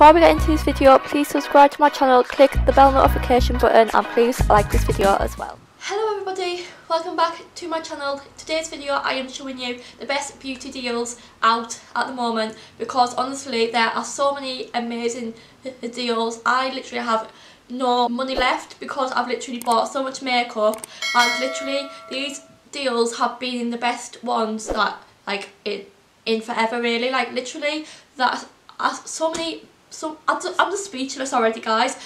Before we get into this video, please subscribe to my channel, click the bell notification button and please like this video as well. Hello everybody, welcome back to my channel. Today's video I am showing you the best beauty deals out at the moment because honestly there are so many amazing deals. I literally have no money left because I've literally bought so much makeup and literally these deals have been the best ones that like in, in forever really like literally that are so many so I'm just, I'm speechless already guys.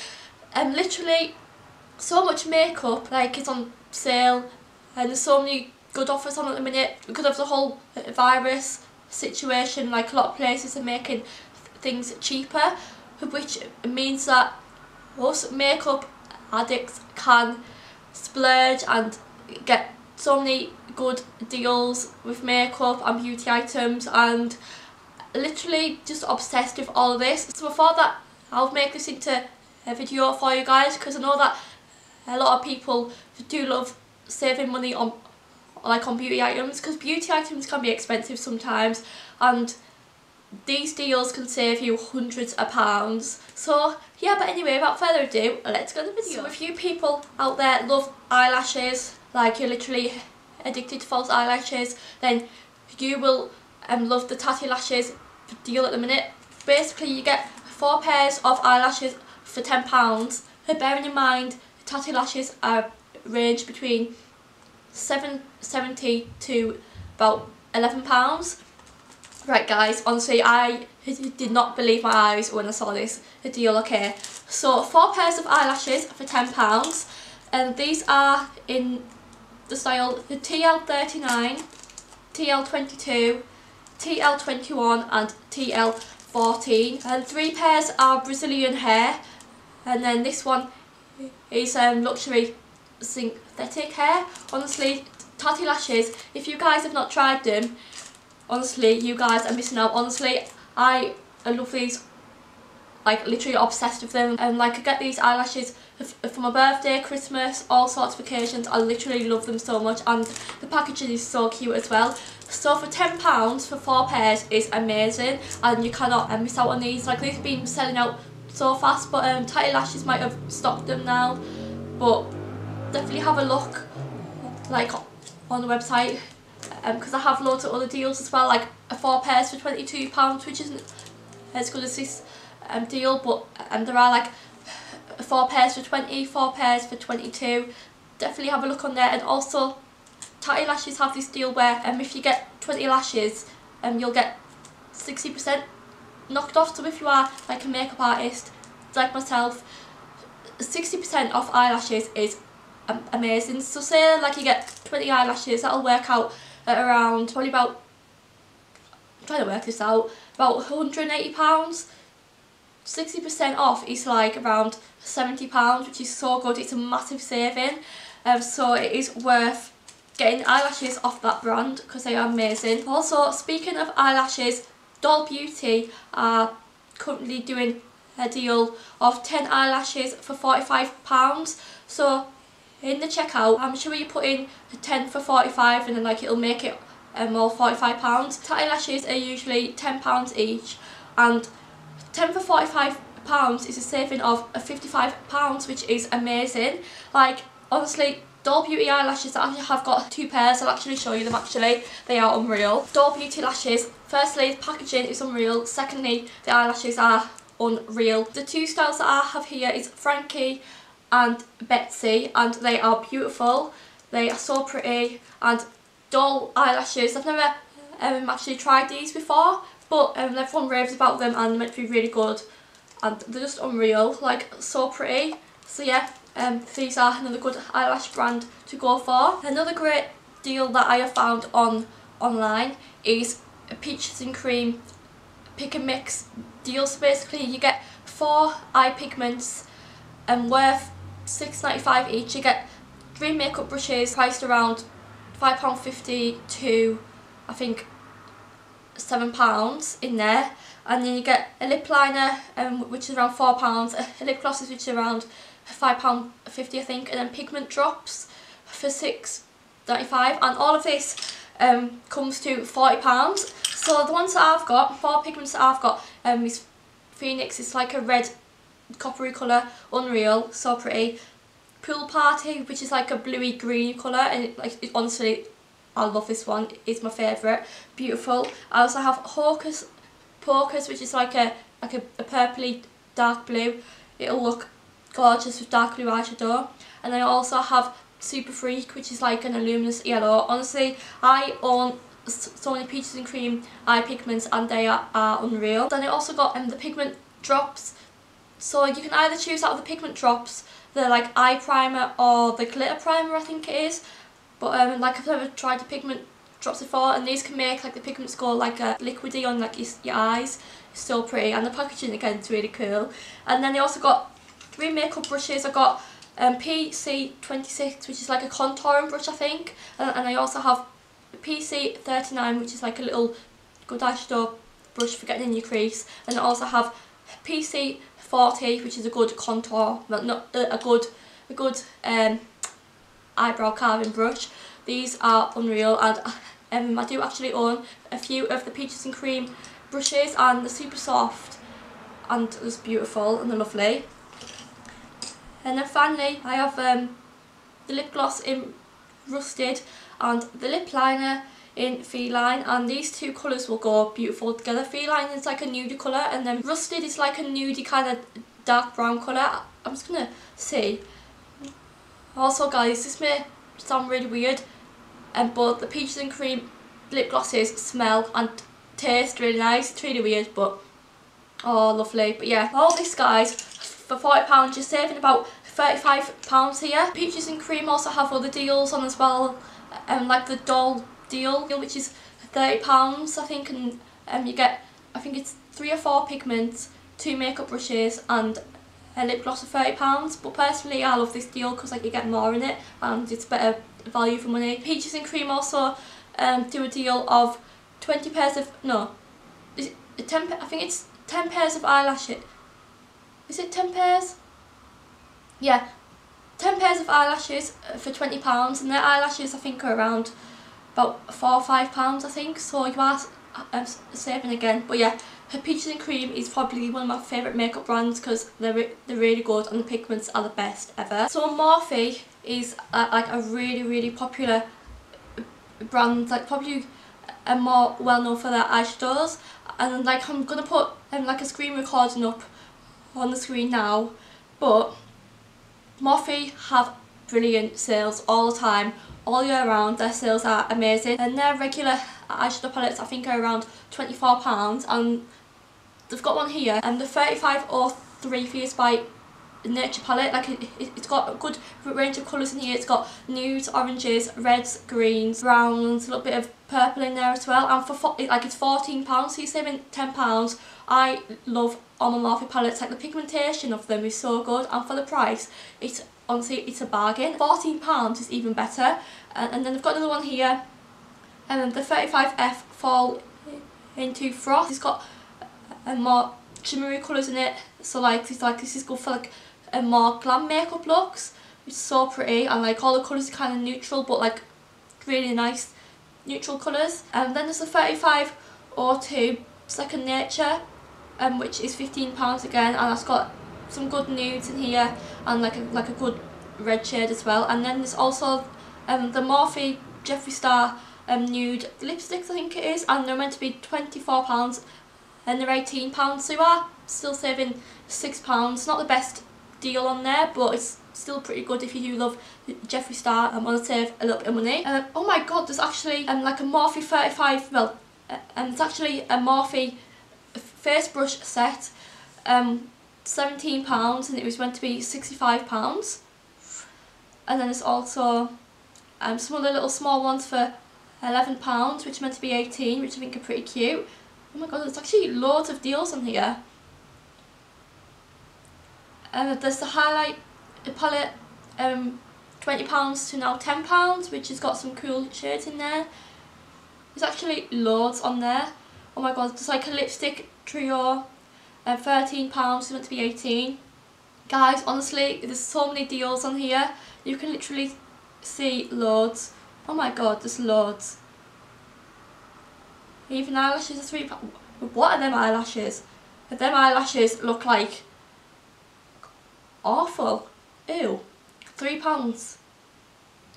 And um, literally so much makeup like it's on sale and there's so many good offers on at the minute because of the whole virus situation like a lot of places are making things cheaper which means that most makeup addicts can splurge and get so many good deals with makeup and beauty items and literally just obsessed with all of this. So I thought that I'll make this into a video for you guys because I know that a lot of people do love saving money on like on beauty items because beauty items can be expensive sometimes and these deals can save you hundreds of pounds. So yeah but anyway without further ado let's go to the video. So if you people out there love eyelashes like you're literally addicted to false eyelashes then you will um, love the Tatti Lashes deal at the minute. Basically you get four pairs of eyelashes for £10 but bearing in mind Tatti Lashes are range between 770 to about £11 Right guys, honestly I did not believe my eyes when I saw this deal, okay. So four pairs of eyelashes for £10 and these are in the style the TL39, TL22, TL21 and TL14 and three pairs are Brazilian hair. And then this one is um, luxury synthetic hair. Honestly, Tatti Lashes, if you guys have not tried them, honestly you guys are missing out. Honestly I love these like literally obsessed with them and like I get these eyelashes for my birthday, Christmas, all sorts of occasions. I literally love them so much and the packaging is so cute as well. So for £10 for four pairs is amazing and you cannot uh, miss out on these. Like they've been selling out so fast but um, Lashes might have stocked them now but definitely have a look like on the website because um, I have loads of other deals as well, like a four pairs for £22, which isn't as good as this um, deal, but um, there are like four pairs for 20, four pairs for 22. Definitely have a look on there, and also Tatti Lashes have this deal where um, if you get 20 lashes, um, you'll get 60% knocked off. So if you are like a makeup artist, like myself, 60% off eyelashes is amazing. So say like you get 20 eyelashes, that'll work out at around probably about I'm trying to work this out about 180 pounds 60% off is like around 70 pounds which is so good. It's a massive saving. Um, so it is worth getting eyelashes off that brand because they are amazing. Also speaking of eyelashes Doll Beauty are currently doing a deal of 10 eyelashes for 45 pounds. So in the checkout, I'm sure you put in 10 for 45 and then like it'll make it um, all £45. Tatti lashes are usually £10 each and 10 for 45 pounds is a saving of 55 pounds which is amazing. Like honestly Doll Beauty eyelashes I actually have got two pairs I'll actually show you them actually. They are unreal. Doll Beauty lashes. Firstly the packaging is unreal. Secondly the eyelashes are unreal. The two styles that I have here is Frankie and Betsy and they are beautiful. They are so pretty and doll eyelashes. I've never um, actually tried these before but um, everyone raves about them and they're meant to be really good and they're just unreal, like so pretty. So yeah, um, these are another good eyelash brand to go for. Another great deal that I have found on online is Peaches and Cream Pick and Mix deal. So basically you get four eye pigments and worth six ninety five each. You get three makeup brushes priced around £5.50 to I think £7 in there and then you get a lip liner um, which is around £4, a lip glosses which is around £5.50 I think and then pigment drops for six ninety five, and all of this um, comes to £40 so the ones that I've got, four pigments that I've got um, is Phoenix, it's like a red coppery colour, unreal, so pretty. Pool Party, which is like a bluey green colour, and it, like it, honestly, I love this one. It's my favourite. Beautiful. I also have Hocus Pocus, which is like a like a, a purpley dark blue. It'll look gorgeous with dark blue eyeshadow. And I also have Super Freak, which is like an luminous yellow. Honestly, I own so many peaches and cream eye pigments and they are, are unreal. Then I also got um, the pigment drops. So you can either choose out of the pigment drops, the like eye primer or the glitter primer I think it is. But um, like I've never tried the pigment drops before and these can make like the pigments go like a liquidy on like your, your eyes. It's pretty and the packaging again is really cool. And then they also got three makeup brushes. I got um, PC26 which is like a contouring brush I think and, and I also have PC39 which is like a little good eyeshadow brush for getting in your crease and I also have PC40 which is a good contour, well not uh, a good a good um, eyebrow carving brush. These are unreal and um, I do actually own a few of the Peaches and Cream brushes and they're super soft and it's beautiful and they're lovely. And then finally I have um, the lip gloss in Rusted and the lip liner in Feline and these two colours will go beautiful together. Feline is like a nudie colour and then Rusted is like a nudie kind of dark brown colour. I'm just going to see. Also guys, this may sound really weird um, but the peaches and cream lip glosses smell and taste really nice. It's really weird but oh lovely. But yeah, all this guys for £40 you're saving about £35 here. Peaches and Cream also have other deals on as well, um, like the doll deal, which is £30 I think, and um, you get, I think it's three or four pigments, two makeup brushes and a lip gloss for £30. But personally I love this deal because like you get more in it and it's better value for money. Peaches and Cream also um, do a deal of 20 pairs of, no, is it 10, I think it's 10 pairs of eyelashes. Is it 10 pairs? yeah, 10 pairs of eyelashes for £20 and their eyelashes I think are around about 4 or 5 pounds I think so you are um, saving again. But yeah her Peaches and Cream is probably one of my favourite makeup brands because they're, they're really good and the pigments are the best ever. So Morphe is uh, like a really really popular brand like probably a more well known for their eyeshadows. And like I'm gonna put um, like a screen recording up on the screen now but Morphe have brilliant sales all the time, all year round. Their sales are amazing. And their regular eyeshadow palettes I think are around £24 and they've got one here and the 3503 Fierce by Nature palette, like it, has got a good range of colours in here. It's got nudes, oranges, reds, greens, browns, a little bit of purple in there as well. And for like it's £14, so you're saving £10. I love Almond Morphe palettes, like the pigmentation of them is so good and for the price it's honestly it's a bargain. £14 is even better and, and then I've got another one here and then the 35F Fall into Frost. It's got a more shimmery colours in it so like it's like this is good for like a more glam makeup looks. It's so pretty and like all the colours are kind of neutral but like really nice neutral colours. And then there's the 35 or 2 Second Nature um, which is £15 again and it's got some good nudes in here and like a, like a good red shade as well and then there's also um, the Morphe Jeffree Star um, nude lipsticks I think it is and they're meant to be £24 and they're £18 so you are still saving £6 not the best deal on there but it's still pretty good if you do love Jeffree Star and want to save a little bit of money. Uh, oh my god there's actually um, like a Morphe 35 well uh, and it's actually a Morphe face brush set, um, £17 and it was meant to be £65. And then there's also um, some other little small ones for £11 which are meant to be 18 which I think are pretty cute. Oh my god, there's actually loads of deals on here. And um, there's the highlight palette, um, £20 to now £10 which has got some cool shades in there. There's actually loads on there. Oh my god, there's like a lipstick trio, uh, £13, it's meant to be 18 Guys, honestly, there's so many deals on here. You can literally see loads. Oh my god, there's loads. Even eyelashes are three pounds. What are them eyelashes? Them eyelashes look like awful. Ew. Three pounds.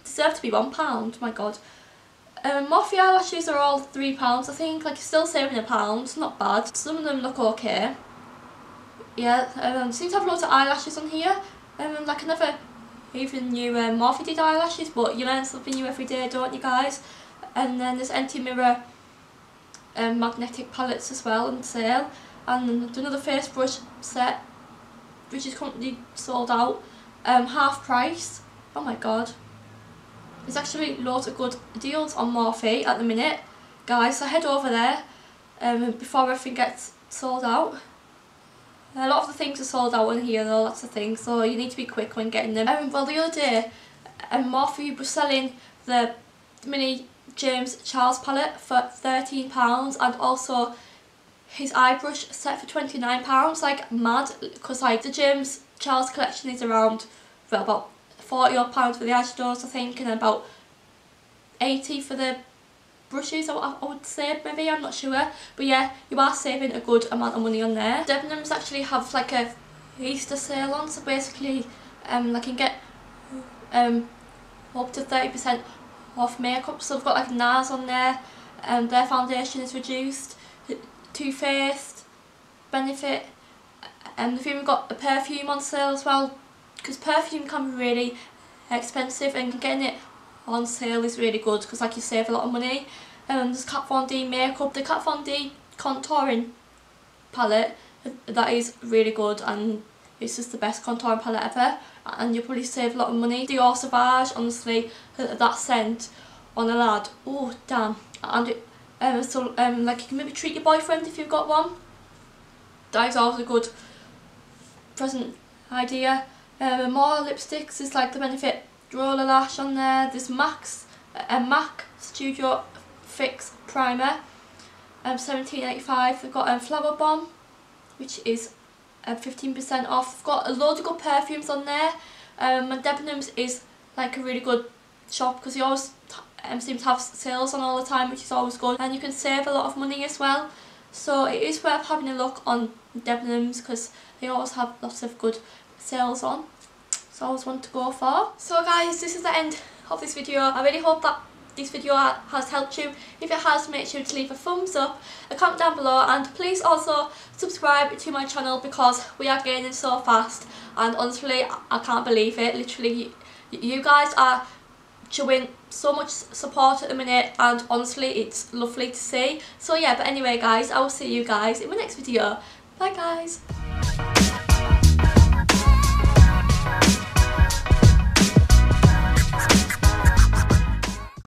Deserve to be one pound, my god. Um, Morphe eyelashes are all three pounds I think, like still saving a pound, not bad. Some of them look okay. Yeah, um, seem to have loads of eyelashes on here. Um, like never even knew um, Morphe did eyelashes, but you learn something new every day, don't you guys? And then there's anti-mirror um, magnetic palettes as well on sale. And another face brush set, which is currently sold out, um, half price. Oh my god. There's actually loads of good deals on Morphe at the minute. Guys, so head over there um, before everything gets sold out. A lot of the things are sold out in here though, that's the thing, so you need to be quick when getting them. Um, well, the other day, um, Morphe was selling the mini James Charles palette for £13 and also his eye brush set for £29, like mad, because like the James Charles collection is around, about 40 odd pounds for the eyeshadows I think and about 80 for the brushes I, I would say maybe I'm not sure. But yeah you are saving a good amount of money on there. Debenhams actually have like a Easter sale on so basically um I can get um up to 30% off makeup. So I've got like NARS on there and their foundation is reduced Too Faced Benefit and they've even got a perfume on sale as well because perfume can be really expensive and getting it on sale is really good because like you save a lot of money. And um, there's Kat Von D makeup. The Kat Von D contouring palette that is really good and it's just the best contouring palette ever. And you'll probably save a lot of money. Dior Sauvage honestly that scent on a lad oh damn. And it, um, so um, like you can maybe treat your boyfriend if you've got one. That is always a good present idea. Um, more lipsticks is like the Benefit Roller Lash on there. this Max, a MAC Studio Fix Primer. Um, 17.85. We've got um, Flower Bomb, which is 15% uh, off. We've got a load of good perfumes on there. Um, and Debenhams is like a really good shop because they always um, seem to have sales on all the time, which is always good. And you can save a lot of money as well. So it is worth having a look on Debenhams because they always have lots of good sales on so I always want to go for. So guys this is the end of this video. I really hope that this video has helped you. If it has make sure to leave a thumbs up, a comment down below and please also subscribe to my channel because we are gaining so fast and honestly I can't believe it. Literally you guys are showing so much support at the minute and honestly it's lovely to see. So yeah but anyway guys I will see you guys in my next video. Bye guys.